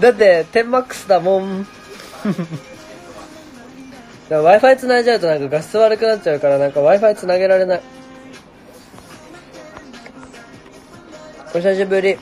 だって10マックスだもん。w i f i つないじゃうとなんか画質悪くなっちゃうからなんか w i f i つなげられない。お久しぶり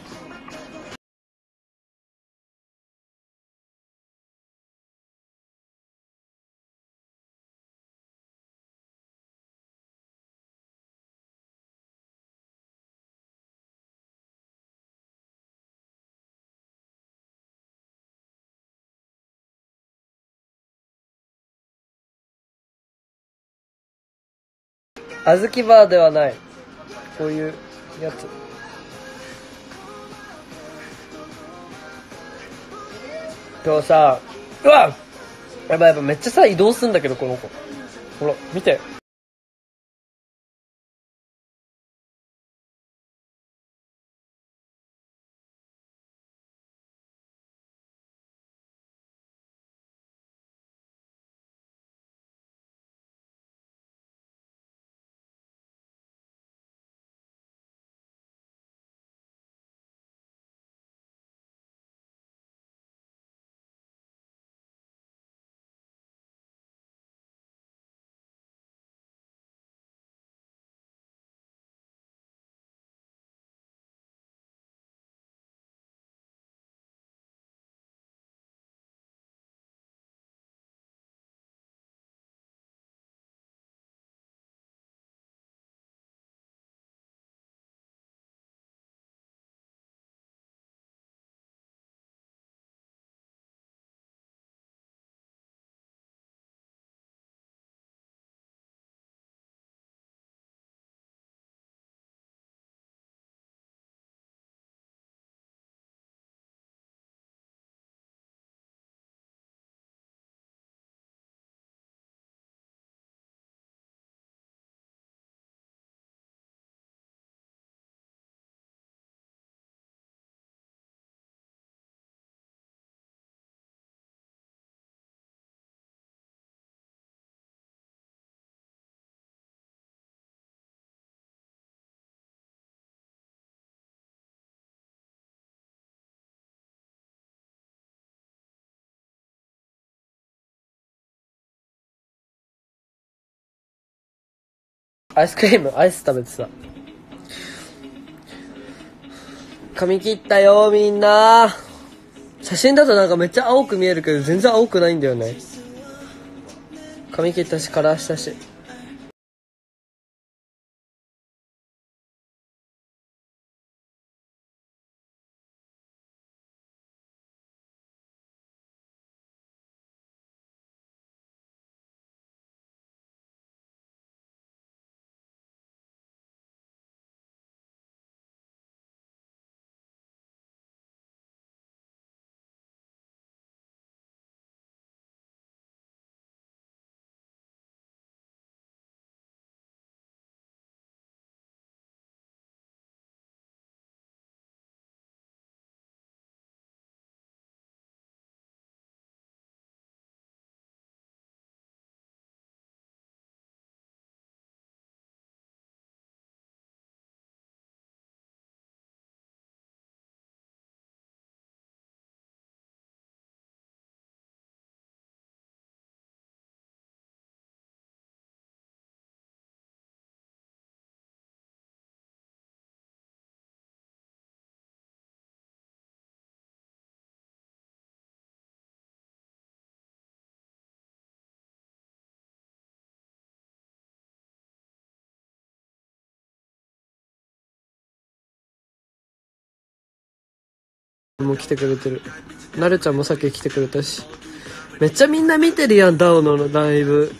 あずきバーではない。こういうやつ。今日さうわやばいやばいめっちゃさ移動すんだけどこの子。ほら見て。アイスクリームアイス食べてた。髪切ったよみんな。写真だとなんかめっちゃ青く見えるけど全然青くないんだよね。髪切ったしカラーしたし。も来てくれてる。なるちゃんもさっき来てくれたし。めっちゃみんな見てるやんダオのライブ。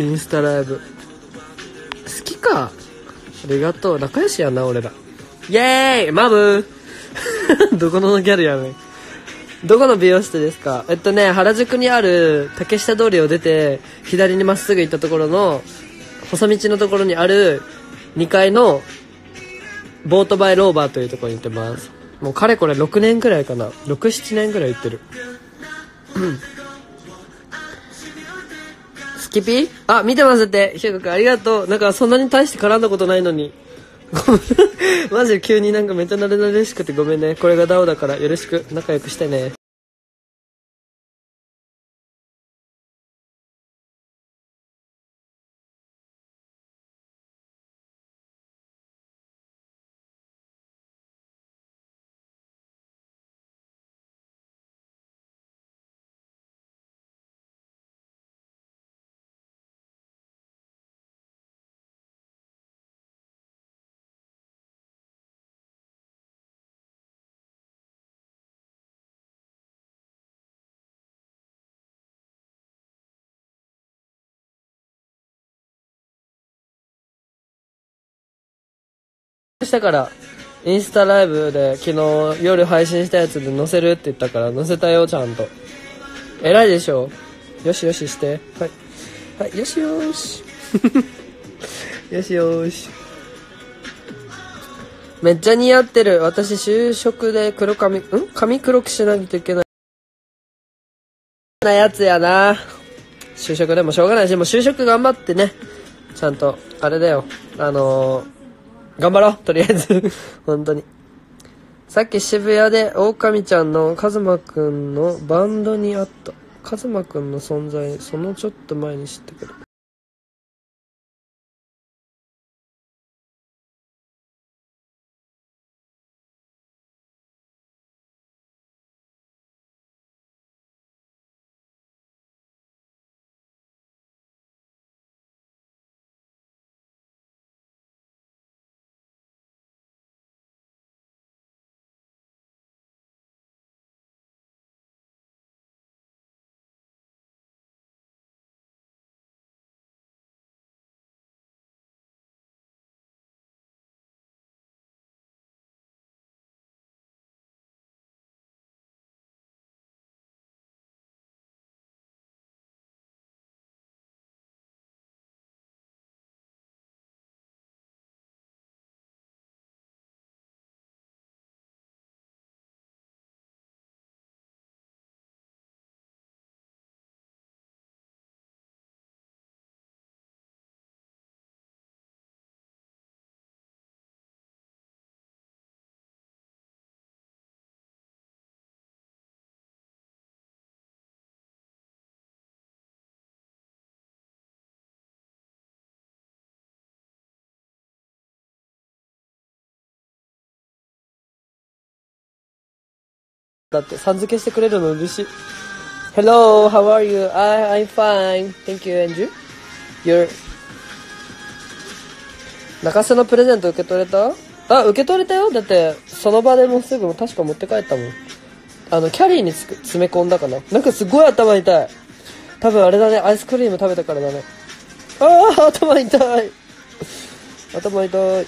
インスタライブ。好きか。ありがとう。仲良しやな俺ら。イエーイ！マブ どこのギャルやねん。どこの美容室ですか？えっとね原宿にある竹下通りを出て左にまっすぐ行ったところの細道のところにある2階のボートバイローバーというところに行ってます。もうかれこれ6年くらいかな。67年くらい行ってる。スキピあ見てますって。ひゅうかくんありがとう。なんかそんなに大して絡んだことないのに。マジで急になんかめっちゃ慣れ慣れしくてごめんね。これがダオだからよろしく。仲良くしてねしたからインスタライブで昨日夜配信したやつで載せるって言ったから載せたよちゃんと。偉いでしょ？よしよしして。はい。はいよしよし。よしよし。めっちゃ似合ってる。私就職で黒髪ん？髪黒くしないといけない。なやつやな。就職でもしょうがないしもう就職頑張ってね。ちゃんとあれだよ。あのー頑張ろうとりあえず。本当に。さっき渋谷で狼ちゃんのカズマくんのバンドに会った。カズマくんの存在そのちょっと前に知ってくるだって、さん付けしてくれるの嬉しい。Hello, how are you? I, I'm fine. Thank you, and you? You're... 中洲のプレゼント受け取れた？あ、受け取れたよだって、その場でもすぐ確か持って帰ったもん。あの、キャリーにつく詰め込んだかななんかすごい頭痛い。多分あれだね、アイスクリーム食べたからだね。ああ、頭痛い。頭痛い。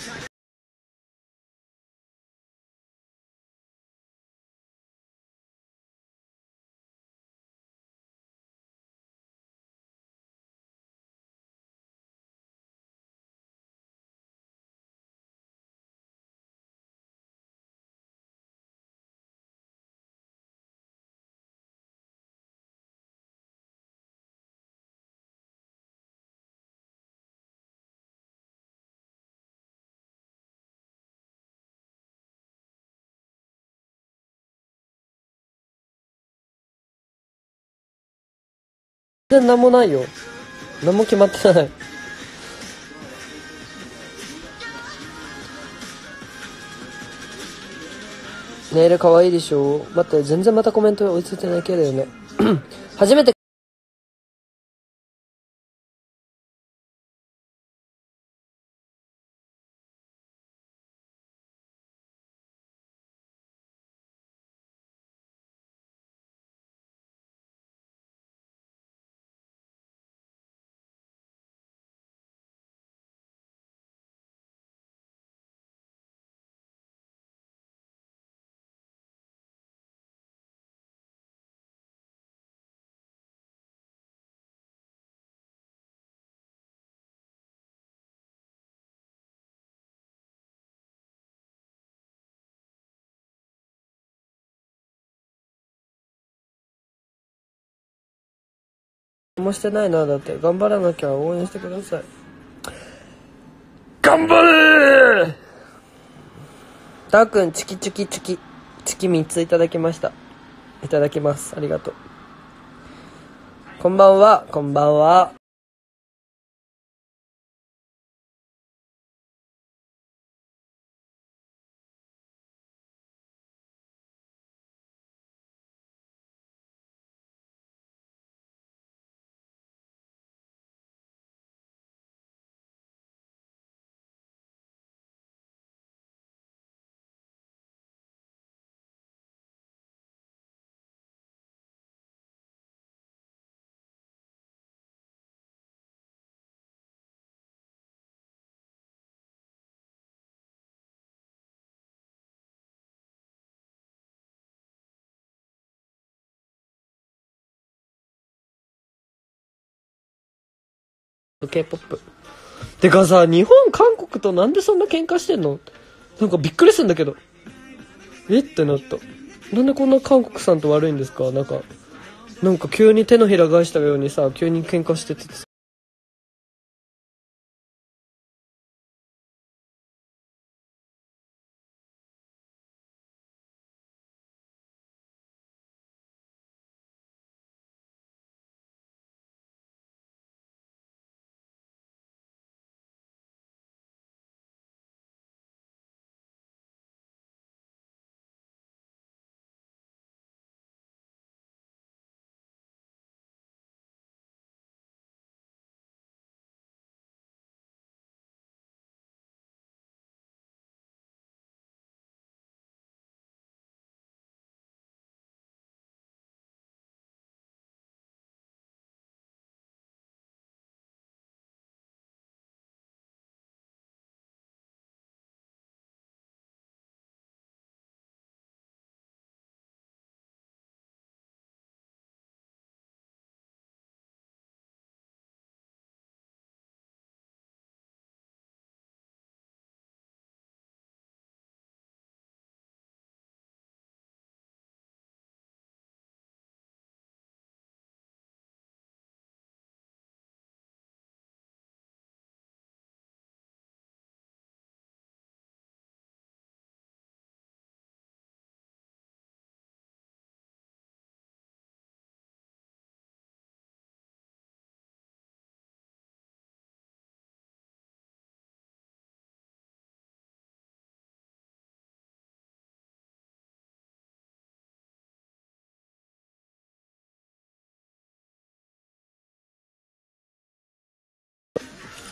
全然何もないよ。何も決まってない。ネイル可愛いでしょ待って、全然またコメント追いついてないけどね。初めてもしてないな、だって。頑張らなきゃ応援してください。頑張れーたーくん、チキチキチキ。チキ3ついただきました。いただきます。ありがとう。こんばんは、こんばんは。K-POP てかさ日本韓国となんでそんな喧嘩してんの？なんかびっくりするんだけど。え？ってなった。なんでこんな韓国さんと悪いんですか？なんかなんか急に手のひら返したようにさ急に喧嘩しててさ。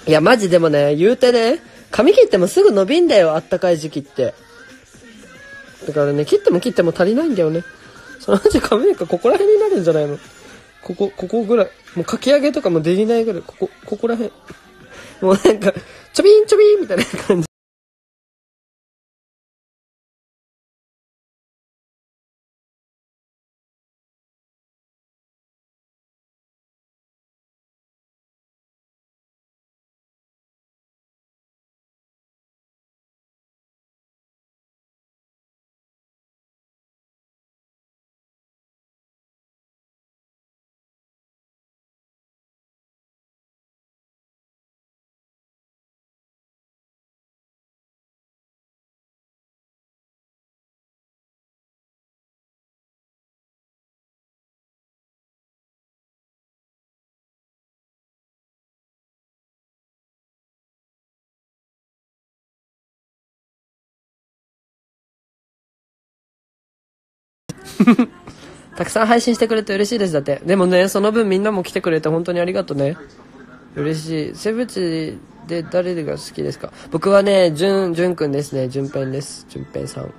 いや、マジでもね、言うてね、髪切ってもすぐ伸びんだよ、あったかい時期って。だからね、切っても切っても足りないんだよね。そのうち髪の毛ここら辺になるんじゃないの？ここ、ここぐらい。もうかき上げとかもできないぐらい。ここ、ここら辺。もうなんか、ちょびんちょびんみたいな感じ。たくさん配信してくれて嬉しいです。だって。でもね、その分みんなも来てくれて本当にありがとうね。嬉しい。セブチで誰が好きですか？僕はね、じゅん、じゅんくんですね。じゅんぺんです。じゅんぺんさん。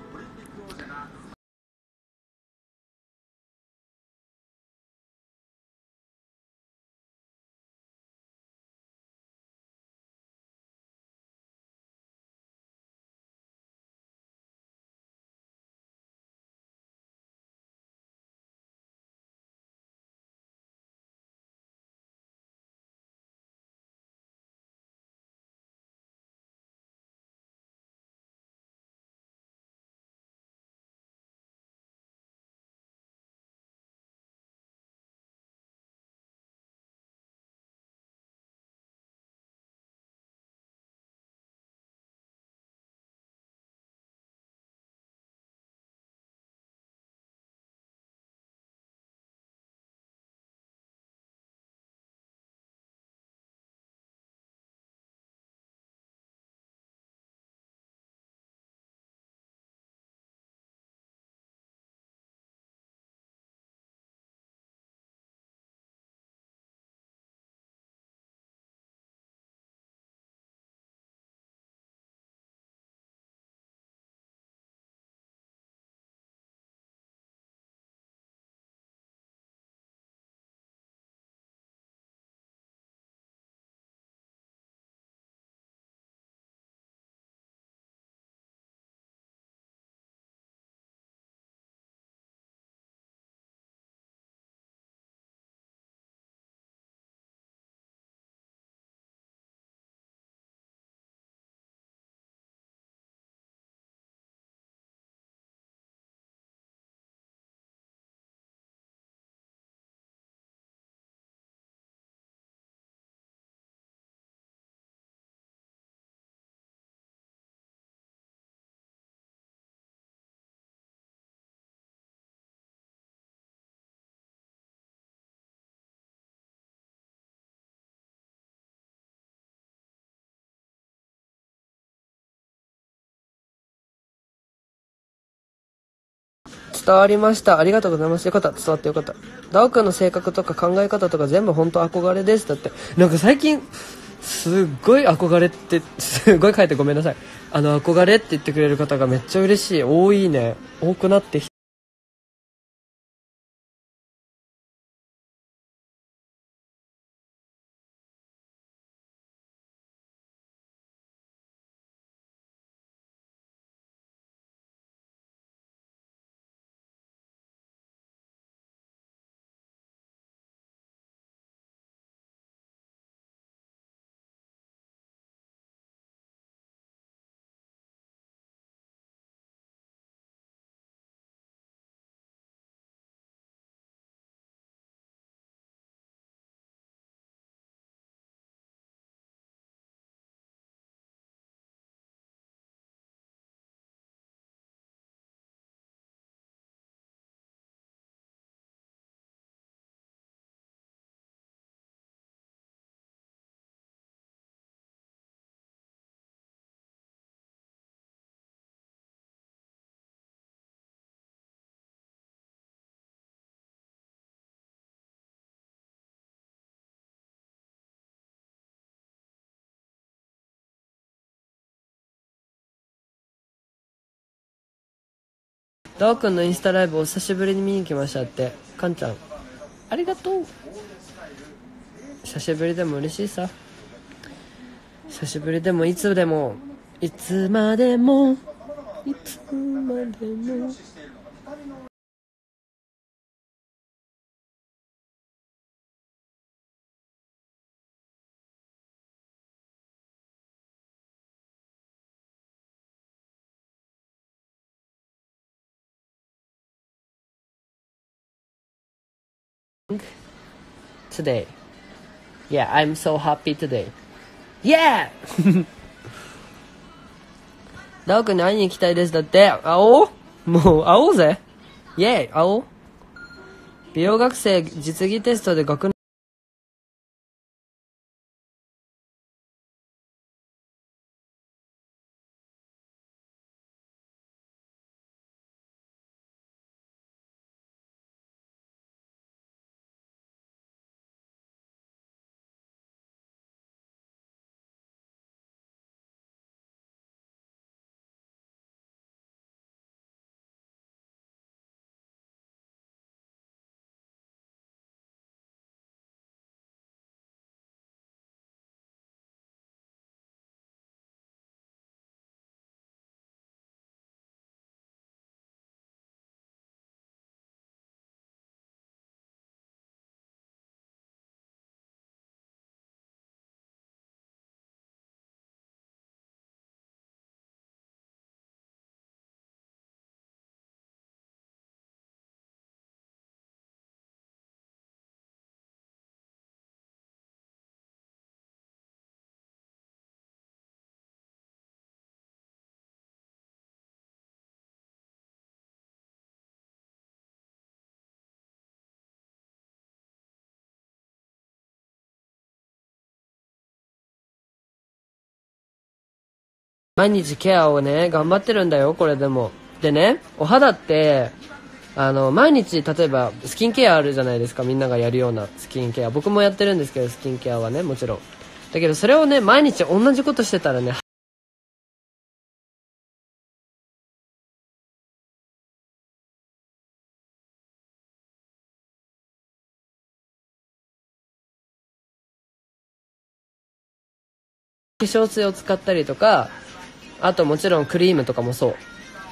伝わりました。ありがとうございます。よかった。伝わってよかった。ダオ君の性格とか考え方とか全部本当憧れです。だって。なんか最近、すっごい憧れって、すっごい書いてごめんなさい。あの、憧れって言ってくれる方がめっちゃ嬉しい。多いね。多くなってきダオ君のインスタライブお久しぶりに見に来ましたって。かんちゃん。ありがとう。久しぶりでも嬉しいさ。久しぶりでもいつでも、いつまでも、いつまでも。Today. Yeah, I'm so happy today. Yeah! ダオ君に会いに行きたいです？だって、会おうもう会おうぜイェイ会おう美容学生実技テストで学毎日ケアをね、頑張ってるんだよ、これでも。でね、お肌って、あの、毎日、例えば、スキンケアあるじゃないですか、みんながやるようなスキンケア。僕もやってるんですけど、スキンケアはね、もちろん。だけど、それをね、毎日同じことしてたらね、化粧水を使ったりとか、あともちろんクリームとかもそう。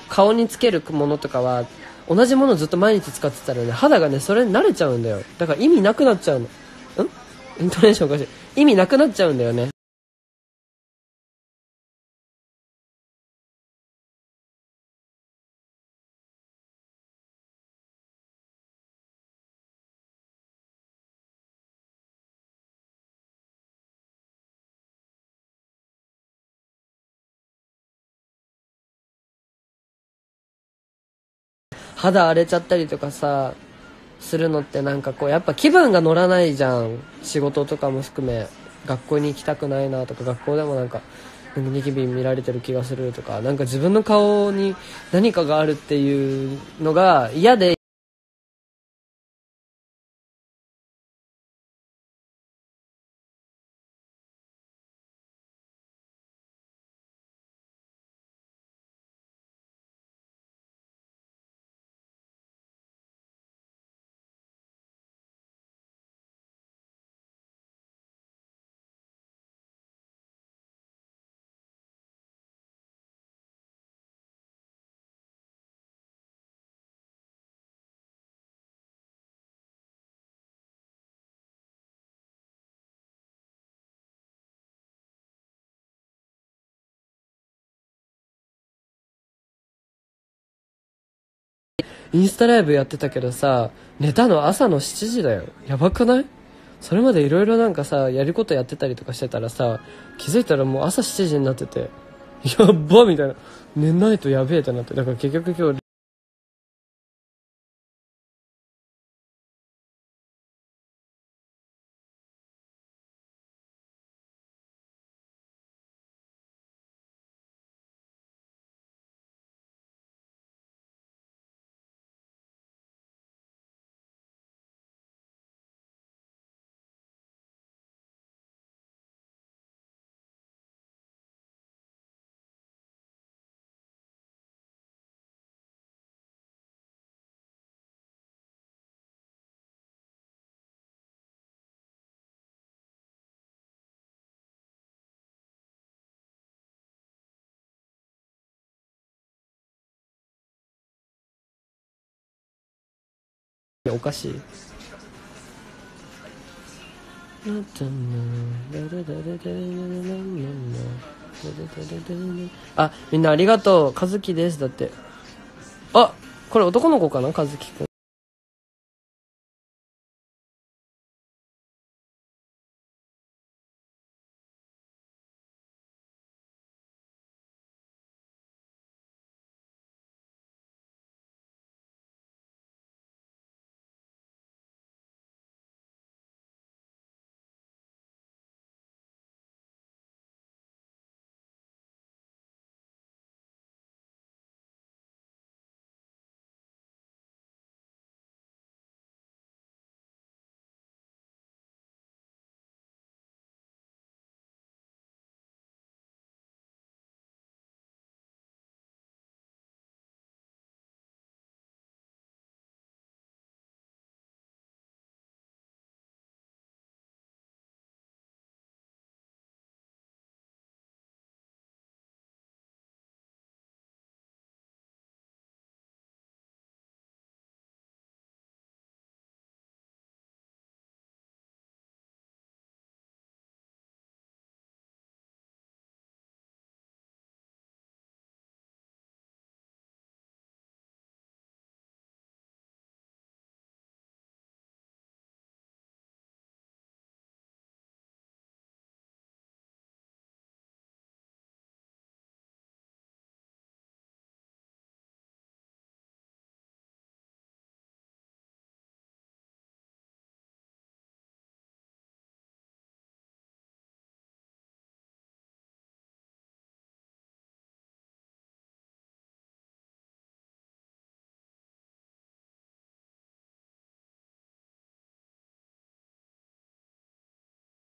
顔につけるものとかは、同じものずっと毎日使ってたらね、肌がね、それに慣れちゃうんだよ。だから意味なくなっちゃうの。ん？イントネーションおかしい。意味なくなっちゃうんだよね。肌荒れちゃったりとかさ、するのってなんかこう、やっぱ気分が乗らないじゃん。仕事とかも含め。学校に行きたくないなとか、学校でもなんか、ニキビ見られてる気がするとかなんか自分の顔に何かがあるっていうのが嫌でインスタライブやってたけどさ寝たの朝の7時だよ。やばくない？それまでいろいろなんかさやることやってたりとかしてたらさ気づいたらもう朝7時になってて。やっばみたいな。寝ないとやべえってなって。だから結局今日おかしい。あみんなありがとう。和樹です。だって。あこれ男の子かな？和樹くん。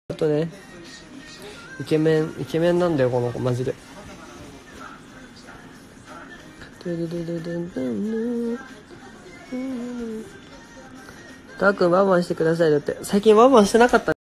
ちょっとねイケメンイケメンなんだよこの子マジで。たーくんワンワンしてくださいだって最近ワンワンしてなかった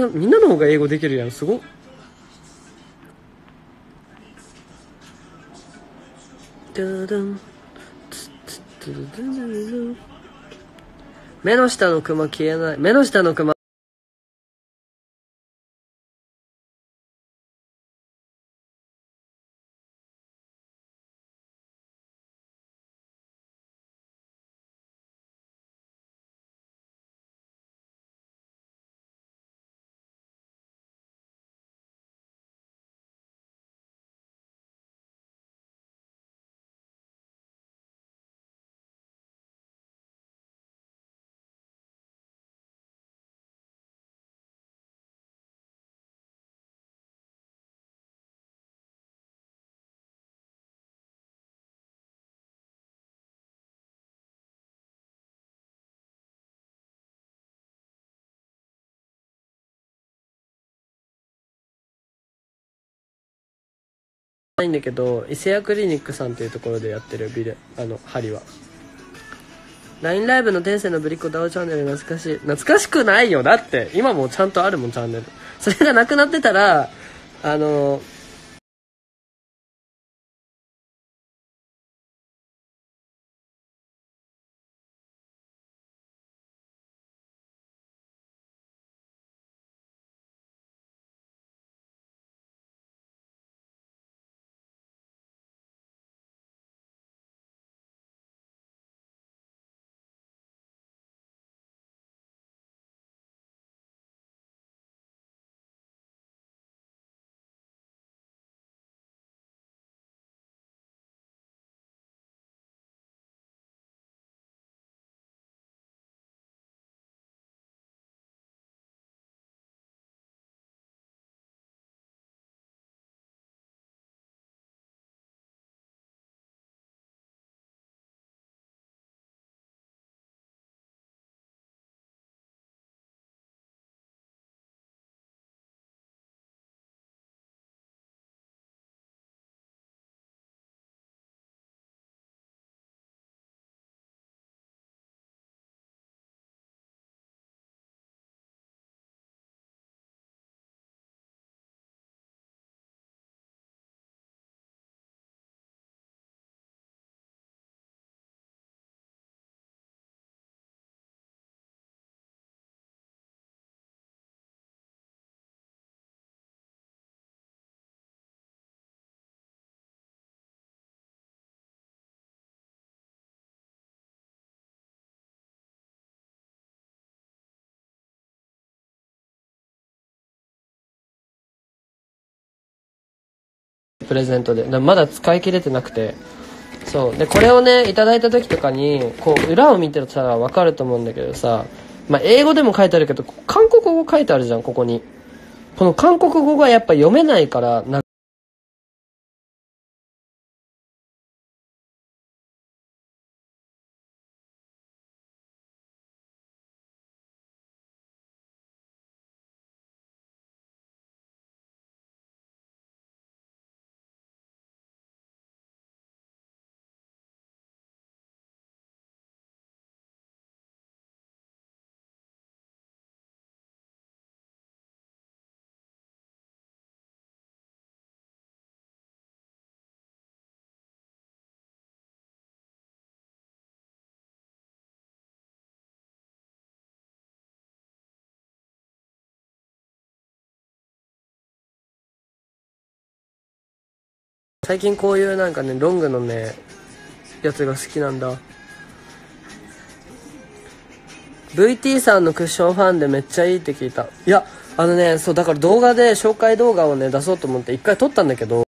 なみんなの方が英語できるやんすごっ。目の下のクマ消えない目の下のクマないんだけど伊勢屋クリニックさんっていうところでやってるビルあの針は。LINE ライブの天性のぶりっ子ダオチャンネル懐かしい。懐かしくないよ。だって今もちゃんとあるもんチャンネル。それがなくなってたらあのプレゼントで。だまだ使い切れてなくて。そう。でこれをねいただいた時とかにこう裏を見てたら分かると思うんだけどさまあ英語でも書いてあるけど韓国語書いてあるじゃんここに。この韓国語がやっぱ読めないから最近こういうなんかねロングのねやつが好きなんだ。VT さんのクッションファンでめっちゃいいって聞いた。いやあのねそうだから動画で紹介動画をね出そうと思って一回撮ったんだけど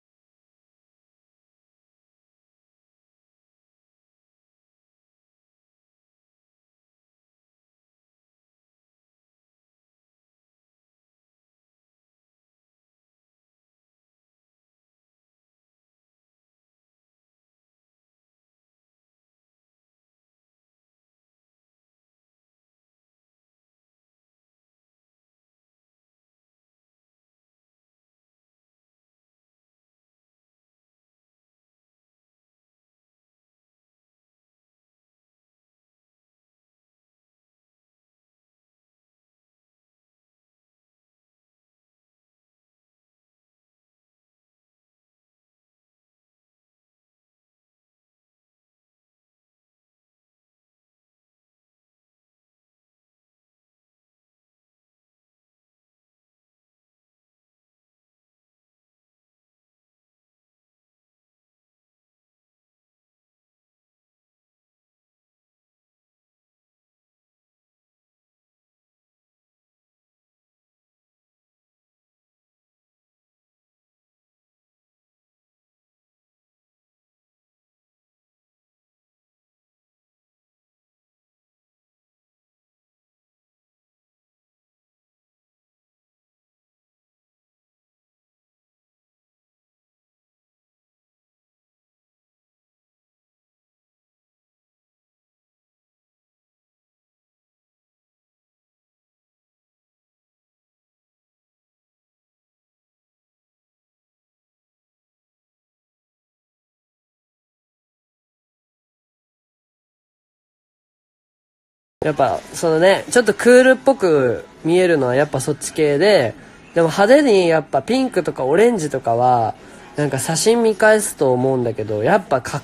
やっぱ、そのね、ちょっとクールっぽく見えるのはやっぱそっち系で、でも派手にやっぱピンクとかオレンジとかは、なんか写真見返すと思うんだけど、やっぱかっ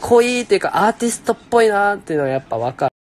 こいいっていうかアーティストっぽいなっていうのはやっぱわかる。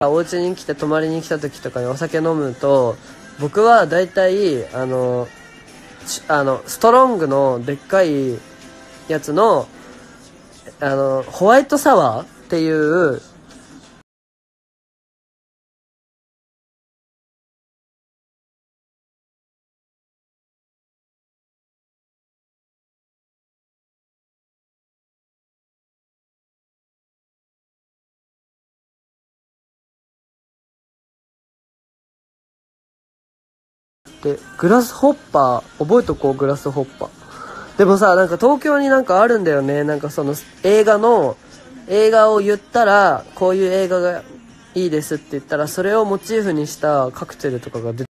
お家に来て泊まりに来た時とかにお酒飲むと、僕は大体、あの、あの、ストロングのでっかいやつの、あの、ホワイトサワーっていうで、グラスホッパー、覚えとこう、グラスホッパー。でもさ、なんか東京になんかあるんだよね。なんかその映画の、映画を言ったら、こういう映画がいいですって言ったら、それをモチーフにしたカクテルとかが出て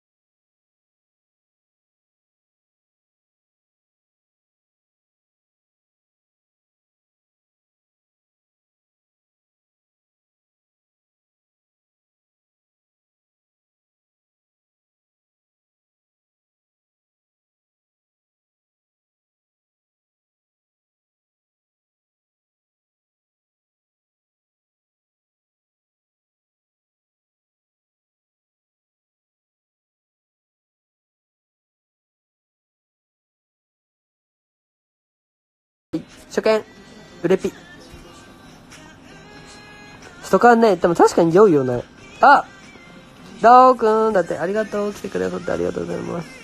初見、うれぴ。人かんね、でも確かに酔うよね。あダオくんだってありがとう。来てくださってありがとうございます。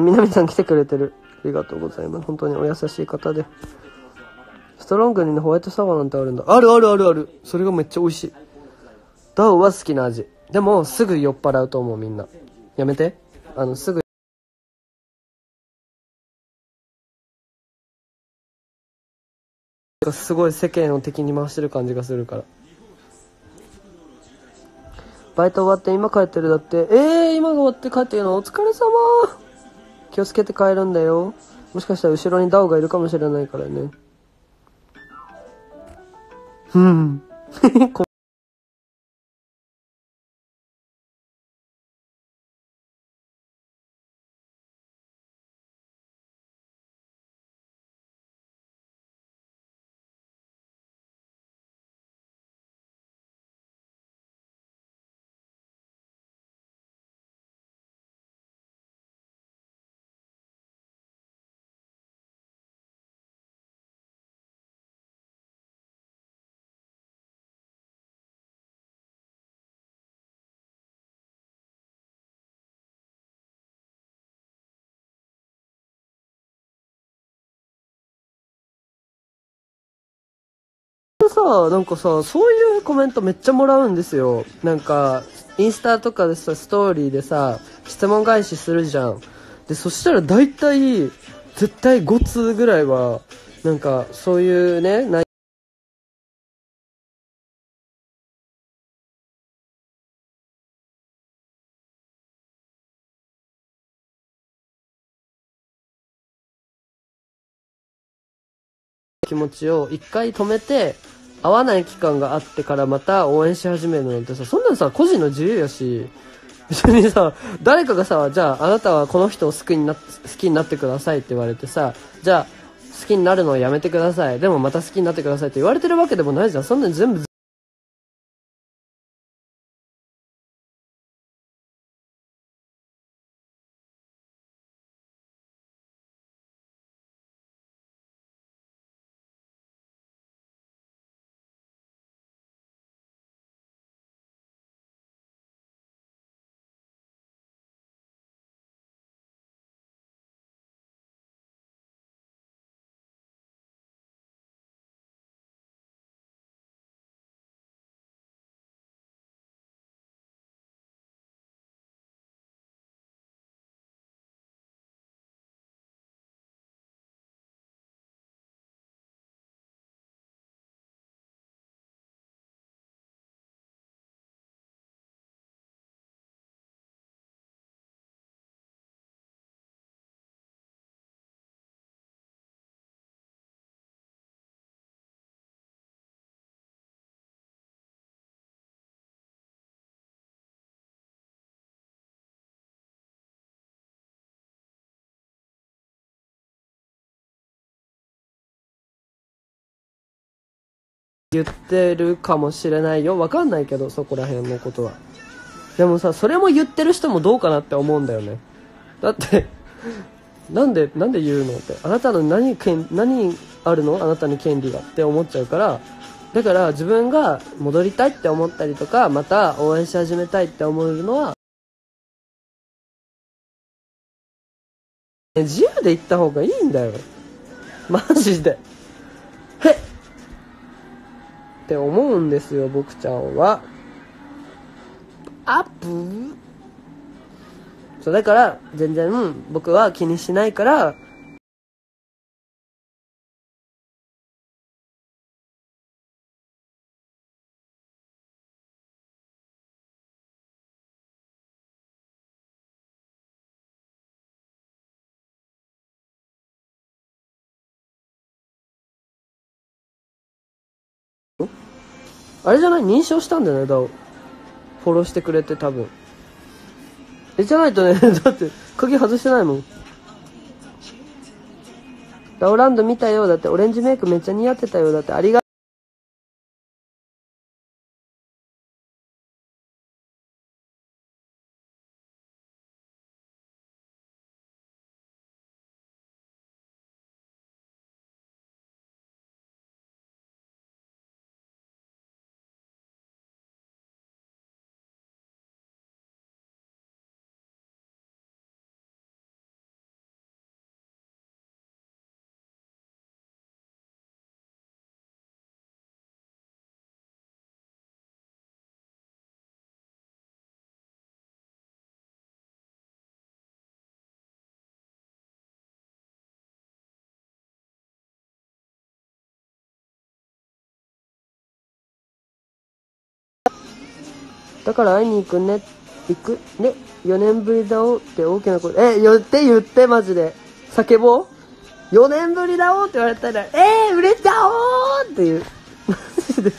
南さん来てくれてる。ありがとうございます。本当にお優しい方で。ストロングにね、ホワイトサワーなんてあるんだ。あるあるあるある。それがめっちゃ美味しい。ダウは好きな味。でも、すぐ酔っ払うと思う、みんな。やめて。あの、すぐ。すごい世間を敵に回してる感じがするから。バイト終わって今帰ってるだって。えー、今が終わって帰ってるの？お疲れ様気をつけて帰るんだよ。もしかしたら後ろにダオがいるかもしれないからね。うん。さ、なんかさ、そういうコメントめっちゃもらうんですよ。なんか、インスタとかでさ、ストーリーでさ、質問返しするじゃん。で、そしたら大体、絶対5通ぐらいは、なんか、そういうね、気持ちを一回止めて、会わない期間があってからまた応援し始めるのってさ、そんなんさ、個人の自由やし、別にさ、誰かがさ、じゃああなたはこの人を好きにな、好きになってくださいって言われてさ、じゃあ好きになるのをやめてください。でもまた好きになってくださいって言われてるわけでもないじゃん。そんなん全部言ってるかもしれないよ。わかんないけど、そこら辺のことは。でもさ、それも言ってる人もどうかなって思うんだよね。だって、なんで、なんで言うのって。あなたの何、何あるの？あなたに権利がって思っちゃうから、だから自分が戻りたいって思ったりとか、また応援し始めたいって思うのは、自由で行った方がいいんだよ。マジで。へっって思うんですよ、僕ちゃんは。アップ？そう、だから、全然僕は気にしないから、あれじゃない？認証したんだよね、ダオ。フォローしてくれて多分。え、じゃないとね、だって、鍵外してないもん。ダオランド見たよ。だって、オレンジメイクめっちゃ似合ってたよ。だって、ありがだから会いに行くね。行く？ね？4年ぶりだおって大きな声。え言って言ってマジで。叫ぼう？4年ぶりだおって言われたらえー、売れちゃおーっていう。マジで。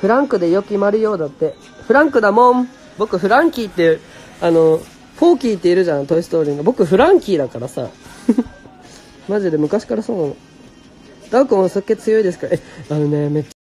フランクでよく決まるようだって。フランクだもん。僕フランキーって、あの、フォーキーっているじゃん、トイストーリーの。僕フランキーだからさ。マジで昔からそうなの。ダークもお酒強いですか？ら。え、あのね、めっちゃ。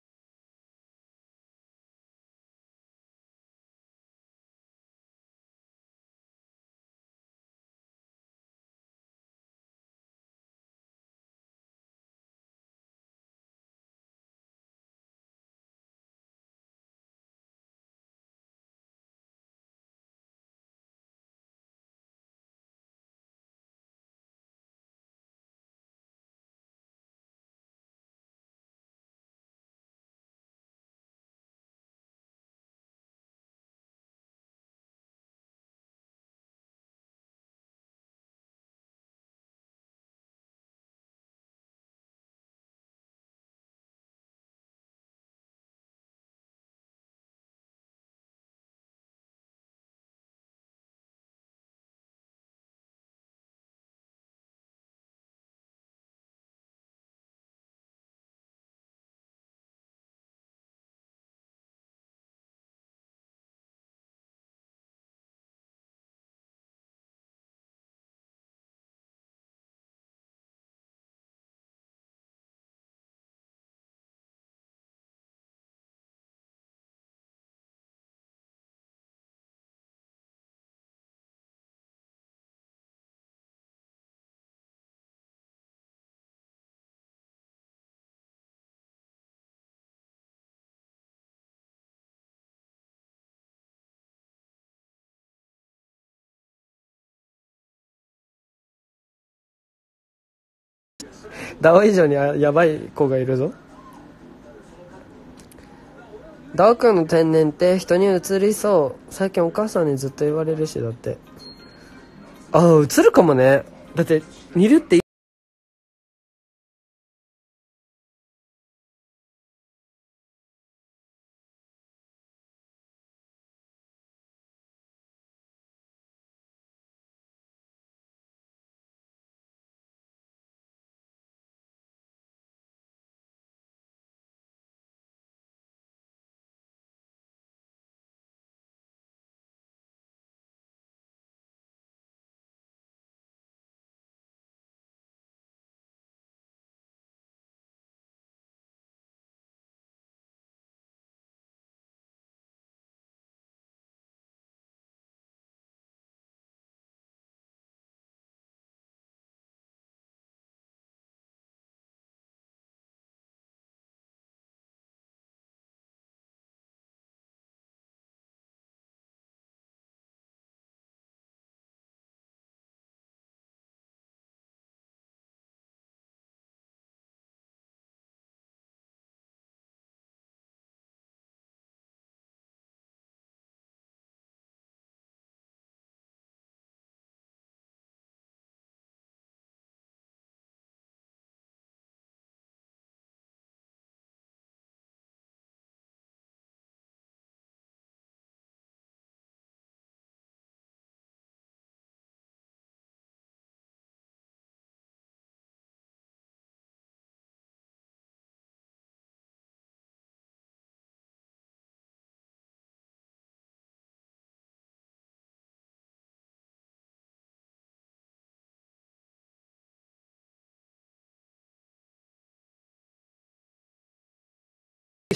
ダオ以上にややばい子がいるぞ。ダオ君の天然って人に映りそう。最近お母さんにずっと言われるし、だって。ああ、映るかもね。だって、似るって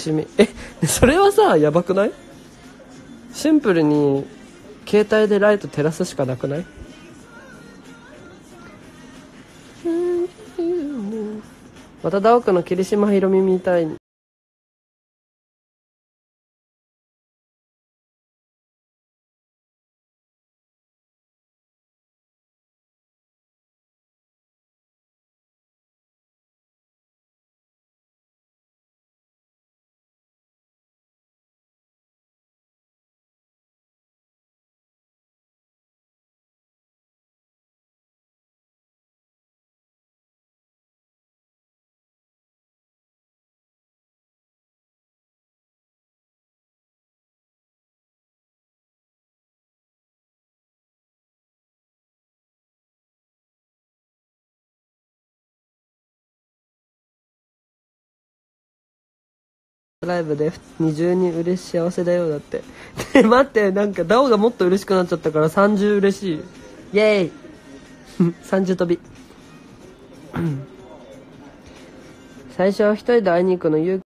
しみ えそれはさやばくない？シンプルに携帯でライト照らすしかなくない？またダオクの霧島ひろみみたいにライブで二重に嬉し幸せだよだって。で待ってなんかダオがもっと嬉しくなっちゃったから30嬉しい。イエーイ。30飛び。最初は一人で会いに行くの勇気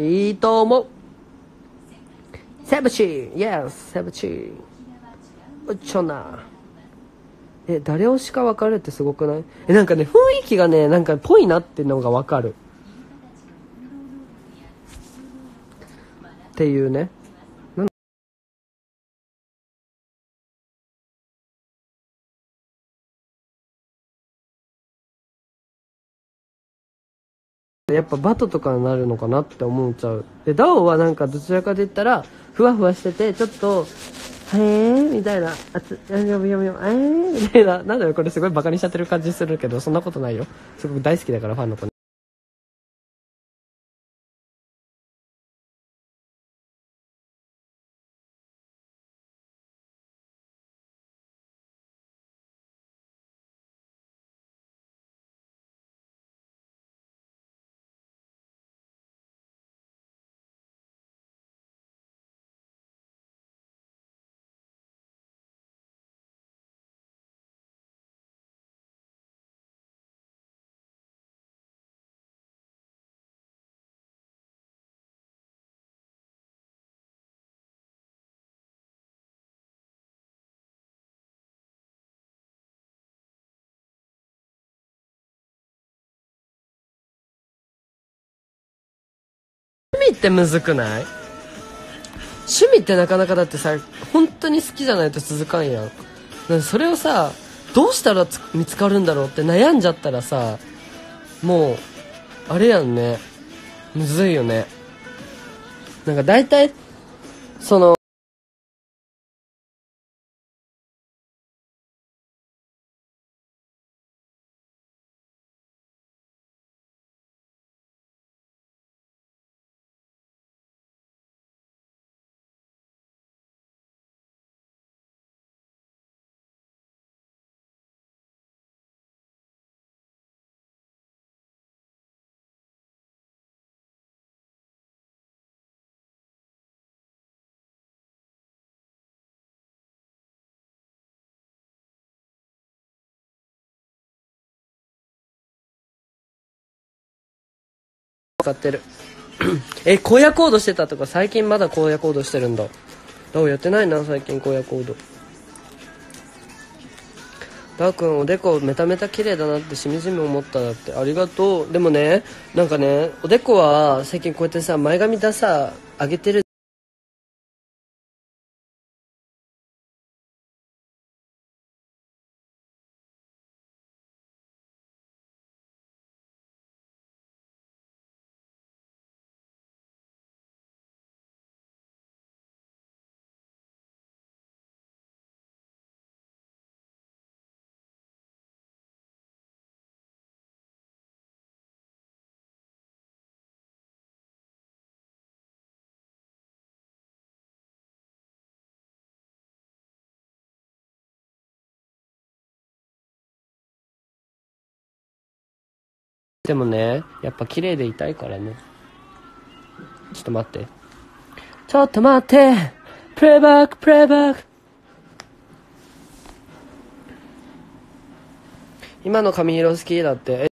いいと思う。セブチー。イエスセブチーうちょな。え誰推しか分かるってすごくない？えなんかね雰囲気がねなんかぽいなってのが分かる。っていうね。やっぱバトとかになるのかなって思っちゃう。でダオはなんかどちらかで言ったらふわふわしててちょっと「へえ」みたいな「あつやめやめやめようえー」みたいな。なんだよこれすごいバカにしちゃってる感じするけどそんなことないよ。すごく大好きだからファンの子ってむずくない？趣味ってなかなかだってさ本当に好きじゃないと続かんやん。それをさどうしたら見つかるんだろうって悩んじゃったらさもうあれやんね。むずいよね。なんか大体その使ってる。え荒野コードしてたとか最近まだ荒野コードしてるんだ。どうやってないな最近荒野コードダーくんおでこメタメタ綺麗だなってしみじみ思っただって。ありがとう。でもねなんかねおでこは最近こうやってさ前髪出さ上げてるでもねやっぱ綺麗でいたいからね。ちょっと待って。ちょっと待って。プレイバックプレイバック。今の髪色好きだって。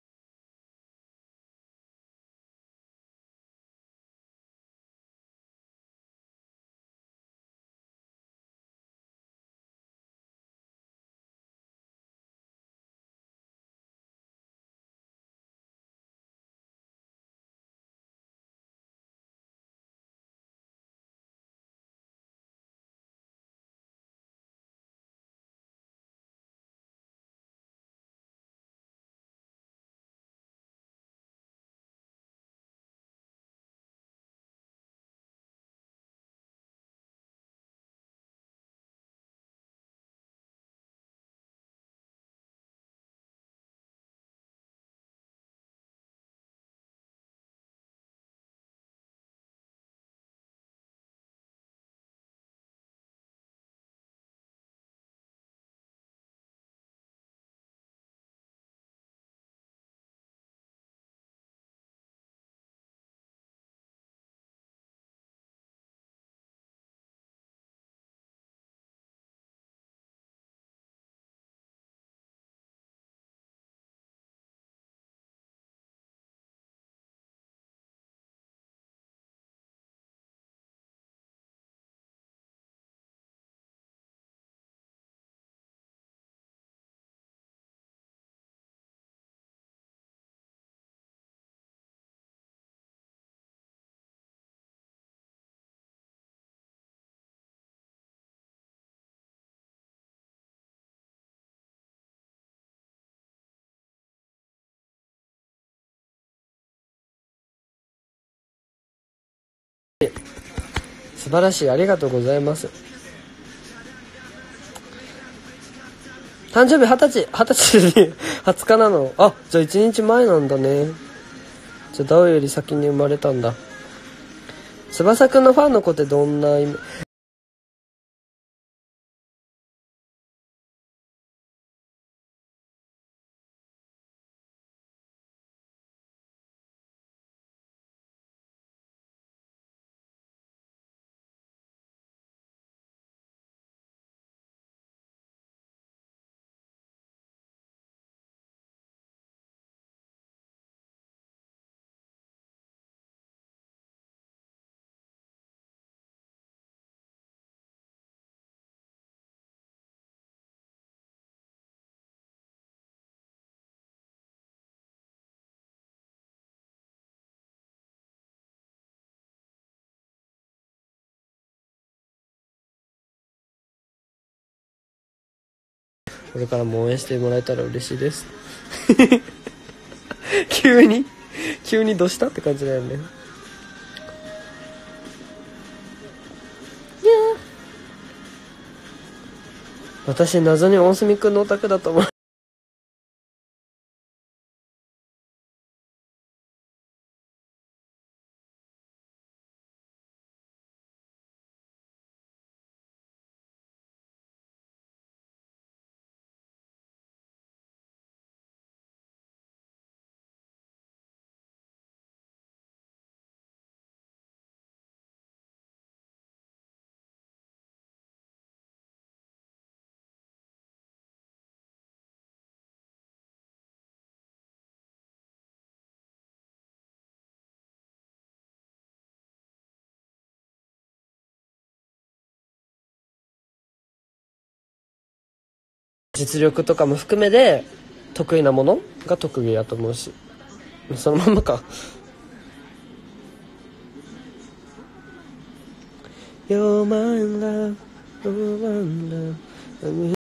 素晴らしい。ありがとうございます。誕生日二十歳二十歳に 20日なの？あじゃあ1日前なんだね。じゃあダウより先に生まれたんだ。翼くんのファンの子ってどんなイメこれからも応援してもらえたら嬉しいです。急に？急にどうした？って感じだよね。私謎に大隅くんのお宅だと思う実力とかも含めで得意なものが特技やと思うし。そのままか。You're my love, you're my love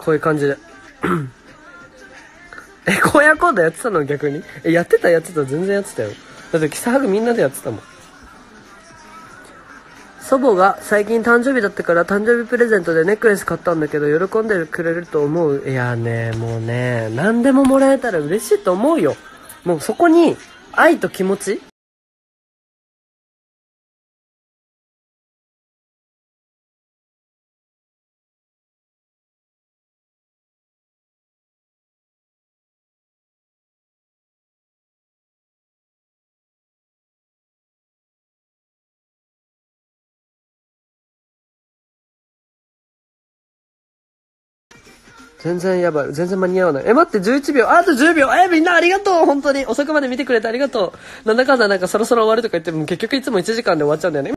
こういう感じで。え、荒野行動やってたの逆に？え、やってたやってた全然やってたよ。だって、キサハグみんなでやってたもん。祖母が最近誕生日だったから誕生日プレゼントでネックレス買ったんだけど喜んでくれると思ういやねもうね何でももらえたら嬉しいと思うよもうそこに愛と気持ち全然やばい。全然間に合わない。え、待って、11秒。あと10秒。え、みんなありがとう本当に。遅くまで見てくれてありがとう。なんだかんだなんかそろそろ終わるとか言っても結局いつも1時間で終わっちゃうんだよね。